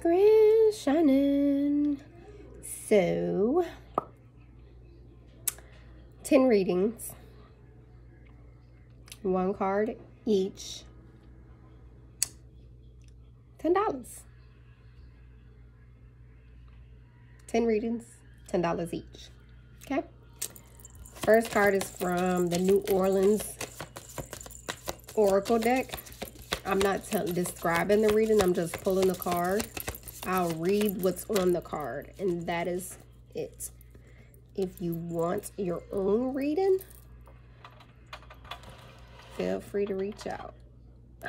Grand Shining. So, 10 readings, one card each, $10. 10 readings, $10 each. Okay? First card is from the New Orleans Oracle deck. I'm not describing the reading. I'm just pulling the card. I'll read what's on the card. And that is it. If you want your own reading, feel free to reach out.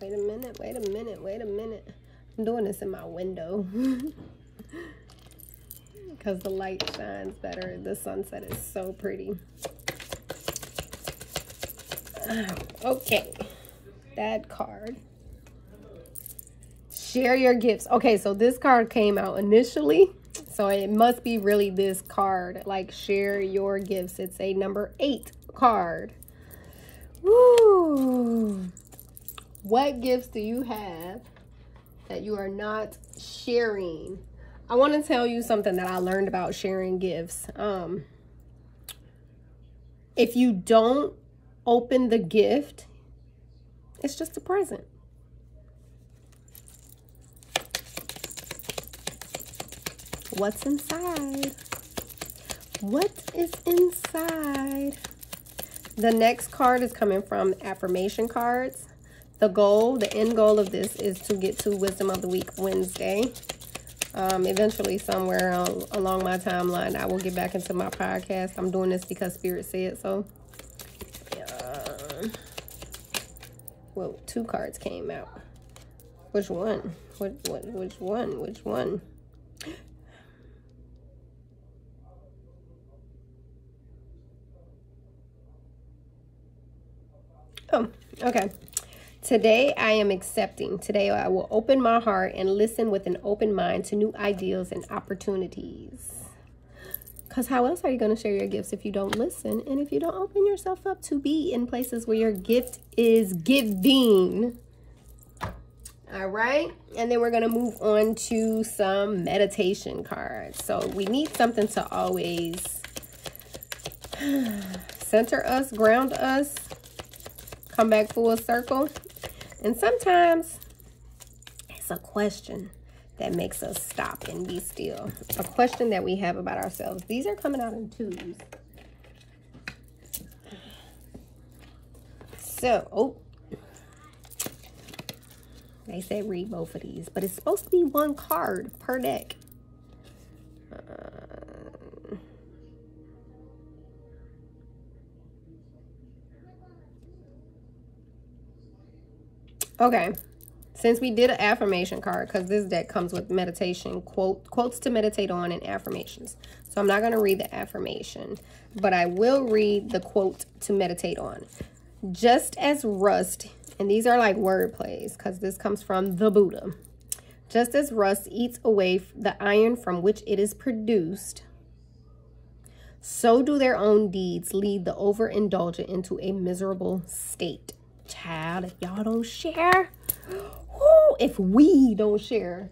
Wait a minute. Wait a minute. Wait a minute. I'm doing this in my window. because the light shines better. The sunset is so pretty. Okay, that card. Share your gifts. Okay, so this card came out initially. So it must be really this card. Like, share your gifts. It's a number eight card. Woo! What gifts do you have that you are not sharing? I want to tell you something that I learned about sharing gifts. Um, if you don't open the gift, it's just a present. What's inside? What is inside? The next card is coming from affirmation cards. The goal, the end goal of this is to get to Wisdom of the Week Wednesday. Um, eventually, somewhere along my timeline, I will get back into my podcast. I'm doing this because Spirit said so. Well, two cards came out. Which one? What? What? Which one? Which one? Oh, okay. Today I am accepting. Today I will open my heart and listen with an open mind to new ideas and opportunities. Because how else are you going to share your gifts if you don't listen and if you don't open yourself up to be in places where your gift is giving? All right. And then we're going to move on to some meditation cards. So we need something to always center us, ground us, come back full circle. And sometimes it's a question that makes us stop and be still. A question that we have about ourselves. These are coming out in twos. So, oh, they said read both of these, but it's supposed to be one card per deck. Uh, Okay. Since we did an affirmation card, because this deck comes with meditation, quote quotes to meditate on and affirmations. So I'm not going to read the affirmation, but I will read the quote to meditate on. Just as rust, and these are like word plays, because this comes from the Buddha. Just as rust eats away the iron from which it is produced, so do their own deeds lead the overindulgent into a miserable state child, if y'all don't share, if we don't share,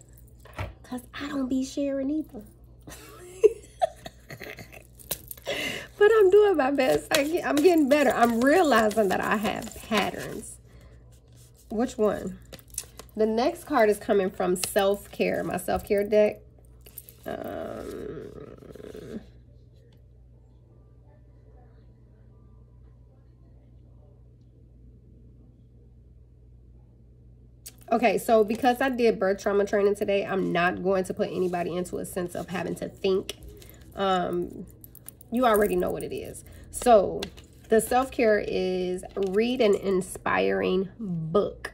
because I don't be sharing either. but I'm doing my best. I get, I'm getting better. I'm realizing that I have patterns. Which one? The next card is coming from self-care, my self-care deck. Um, Okay, so because I did birth trauma training today, I'm not going to put anybody into a sense of having to think. Um, you already know what it is. So the self-care is read an inspiring book.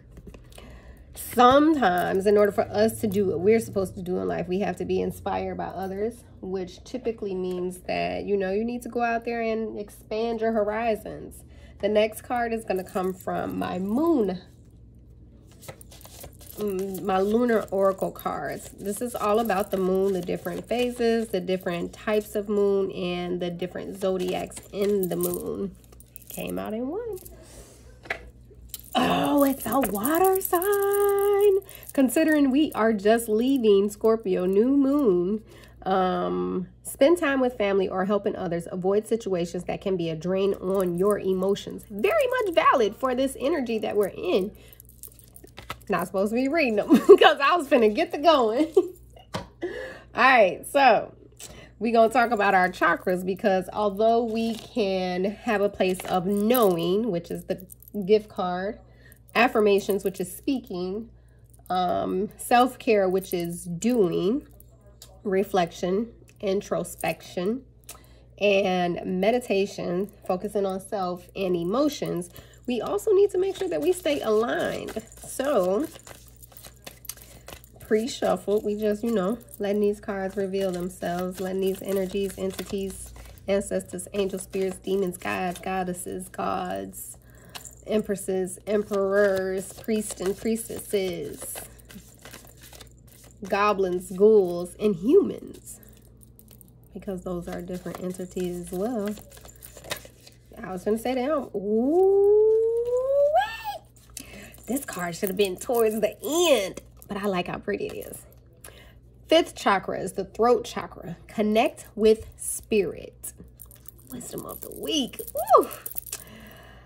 Sometimes in order for us to do what we're supposed to do in life, we have to be inspired by others, which typically means that, you know, you need to go out there and expand your horizons. The next card is going to come from my moon my lunar oracle cards. This is all about the moon, the different phases, the different types of moon, and the different zodiacs in the moon. Came out in one. Oh, it's a water sign. Considering we are just leaving Scorpio new moon, um, spend time with family or helping others. Avoid situations that can be a drain on your emotions. Very much valid for this energy that we're in. Not supposed to be reading them because I was finna get the going. All right, so we're going to talk about our chakras because although we can have a place of knowing, which is the gift card, affirmations, which is speaking, um, self care, which is doing, reflection, introspection, and meditation, focusing on self and emotions, we also need to make sure that we stay aligned. So, pre-shuffled. We just, you know, letting these cards reveal themselves, letting these energies, entities, ancestors, angel spirits, demons, gods, goddesses, gods, empresses, emperors, priests and priestesses, goblins, ghouls, and humans. Because those are different entities as well. I was going to say that. Ooh, wait. This card should have been towards the end but I like how pretty it is. Fifth chakra is the throat chakra. Connect with spirit. Wisdom of the week. Woo!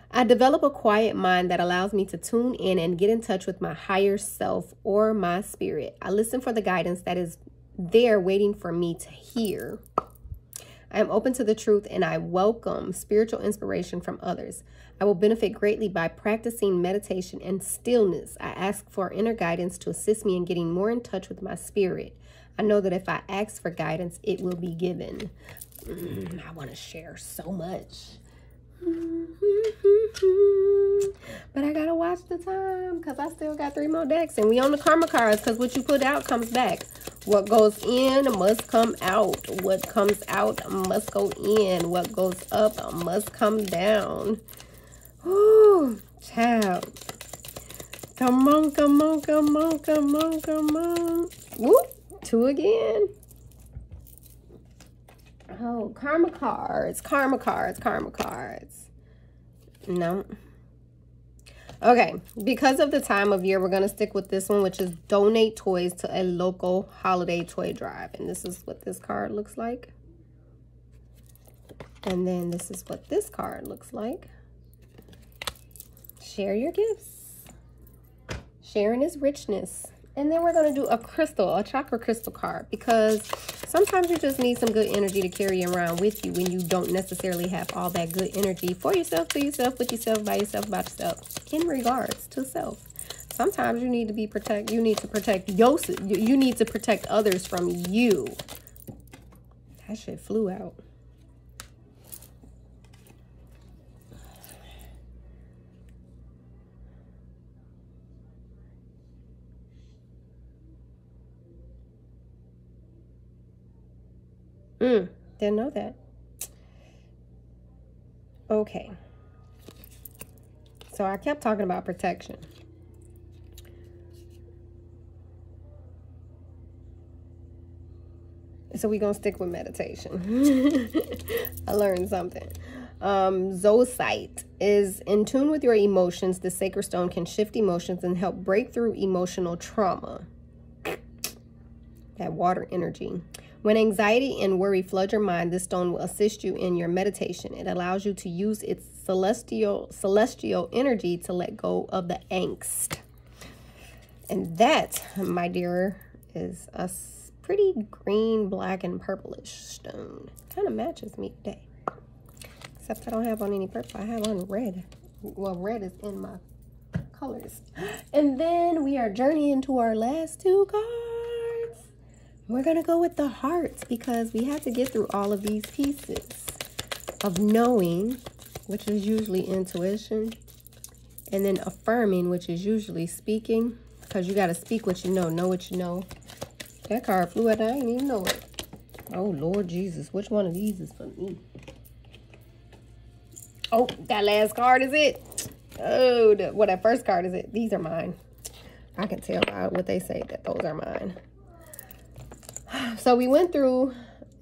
I develop a quiet mind that allows me to tune in and get in touch with my higher self or my spirit. I listen for the guidance that is there waiting for me to hear. I am open to the truth and I welcome spiritual inspiration from others. I will benefit greatly by practicing meditation and stillness. I ask for inner guidance to assist me in getting more in touch with my spirit. I know that if I ask for guidance, it will be given. Mm, I want to share so much. But I gotta watch the time because I still got three more decks and we on the karma cards because what you put out comes back. What goes in must come out. What comes out must go in. What goes up must come down. Ooh, child. Come on, come on, come on, come on, come on. Whoop, two again. Oh, karma cards, karma cards, karma cards. No. Okay, because of the time of year, we're going to stick with this one, which is donate toys to a local holiday toy drive. And this is what this card looks like. And then this is what this card looks like. Share your gifts. Sharing is richness. And then we're going to do a crystal, a chakra crystal card, because sometimes you just need some good energy to carry around with you when you don't necessarily have all that good energy for yourself, to yourself, with yourself, by yourself, about yourself, in regards to self. Sometimes you need to be protect. You need to protect yourself. You need to protect others from you. That shit flew out. Mm, didn't know that. Okay. So I kept talking about protection. So we're going to stick with meditation. I learned something. Um, Zoisite is in tune with your emotions. The sacred stone can shift emotions and help break through emotional trauma. That water energy. When anxiety and worry flood your mind, this stone will assist you in your meditation. It allows you to use its celestial celestial energy to let go of the angst. And that, my dear, is a pretty green, black, and purplish stone. Kind of matches me today. Except I don't have on any purple. I have on red. Well, red is in my colors. And then we are journeying to our last two cards. We're going to go with the hearts because we had to get through all of these pieces of knowing, which is usually intuition, and then affirming, which is usually speaking because you got to speak what you know, know what you know. That card flew out. I didn't even know it. Oh, Lord Jesus. Which one of these is for me? Oh, that last card is it. Oh, the, that first card is it. These are mine. I can tell by what they say that those are mine so we went through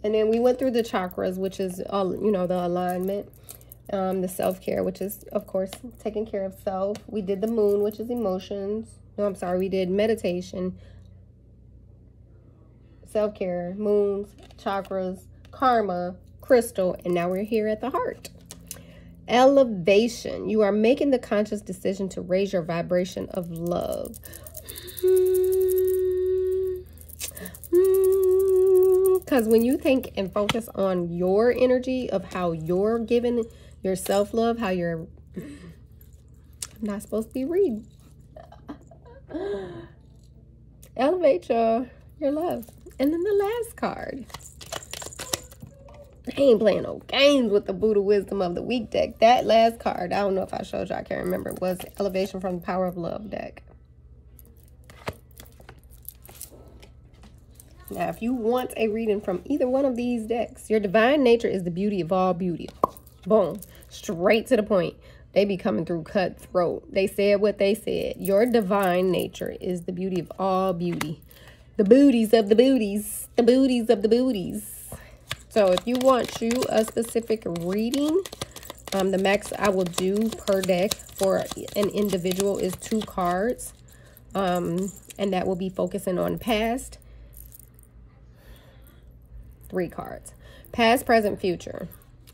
and then we went through the chakras which is all you know the alignment Um, the self-care, which is, of course, taking care of self. We did the moon, which is emotions. No, I'm sorry. We did meditation, self-care, moons, chakras, karma, crystal, and now we're here at the heart. Elevation. You are making the conscious decision to raise your vibration of love. Because when you think and focus on your energy of how you're giving your self-love, how you're... I'm not supposed to be reading. Elevate your, your love. And then the last card. I ain't playing no games with the Buddha Wisdom of the Week deck. That last card, I don't know if I showed you, I can't remember, was Elevation from the Power of Love deck. Now, if you want a reading from either one of these decks, your divine nature is the beauty of all beauty. Boom. Straight to the point. They be coming through cutthroat. They said what they said. Your divine nature is the beauty of all beauty. The booties of the booties. The booties of the booties. So if you want you a specific reading, um, the max I will do per deck for an individual is two cards. Um, and that will be focusing on past. Three cards. Past, present, future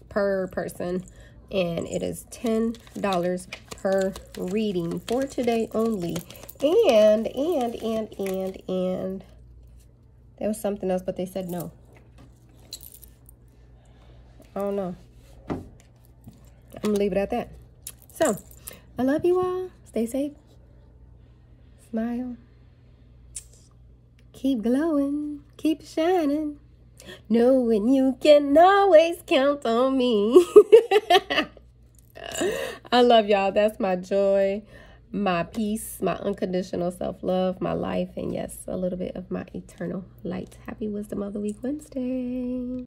per person. And it is $10 per reading for today only. And, and, and, and, and, there was something else, but they said no. I don't know. I'm going to leave it at that. So, I love you all. Stay safe. Smile. Keep glowing. Keep shining. Knowing you can always count on me. I love y'all. That's my joy, my peace, my unconditional self-love, my life, and yes, a little bit of my eternal light. Happy Wisdom of the Week Wednesday.